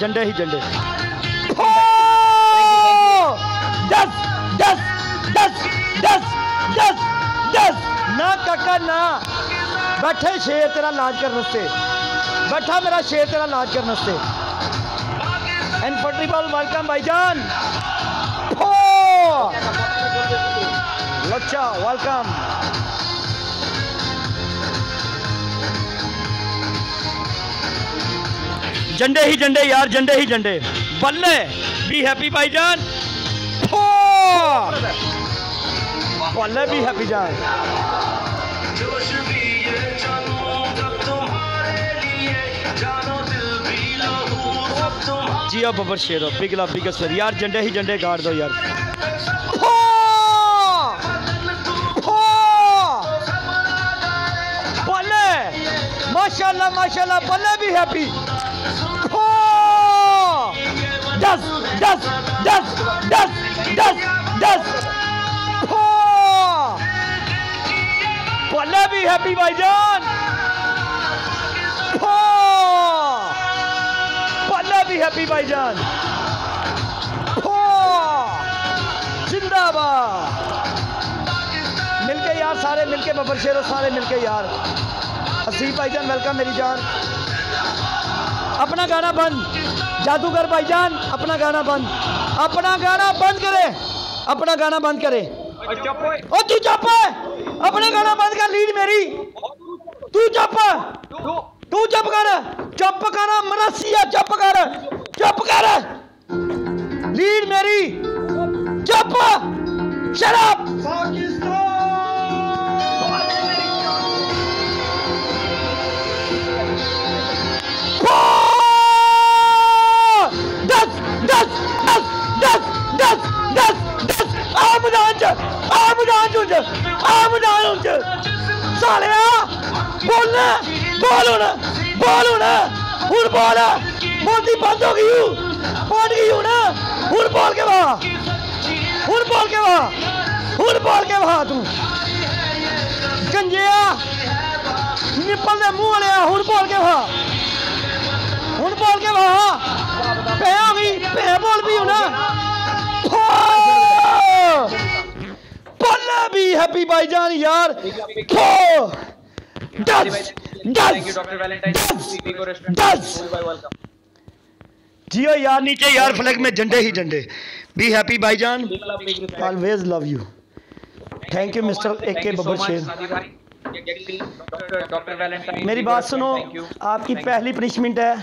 झंडे ही झंडे। दस दस दस दस दस दस। ना काका ना। बैठे शेर तेरा इलाज करने से बैठा मेरा शेर तेरा इलाज करने से इनफंट्री बॉल वेलकम भाईजान। लच्छा वेलकम झंडे ही झंडे यार, झंडे ही झंडे। बल्ले बी हैप्पी भाईजान। बल्ले बी हैप्पी जान। जिया बबर शेरो पिघला बिगस यार, झंडे ही झंडे गाड़ दो यार। माशाल्लाह माशाल्लाह, बल्ले भी हैप्पी दस दस दस दस दस दस बल्ले भी हैप्पी भाईजान बल्ले भी हैप्पी भाईजान जिंदाबाद मिलके यार, सारे मिलके बबर शेरो, सारे मिलके यार। हसीब भाईजान वेलकम मेरी जान। अपना गाना बंद। जादूगर भाईजान, अपना गाना बंद। अपना गाना बंद करे। अपना गाना बंद करे। ओ, तू चुप अपना गाना बंद कर, लीड मेरी। तू चुप तू चुप कर। चुप कर, मरसिया, चुप कर। चुप कर। लीड मेरी। चुप। शराब। मैदान च मैदान च उंज सालिया बोलना बोल हुन बोल हुन। हुन बोल मोदी बंद हो गई हूँ, बंद गई हुन हुन बोल के वहा हुन बोल के वहा हुन बोल के वहा तू। गंजिया निप्पल दे मुँह वाले हुन बोल के वहा हुन बोल के हो गई बोल भी हूँ हैप्पी हैप्पी भाईजान यार। जियो तो यार नीचे यार फ्लैग में झंडे ही झंडे। बी हैप्पी भाईजान। Always love you thank you mister AK बबर शेर डॉक्टर मेरी बात सुनो आपकी पहली पनिशमेंट है।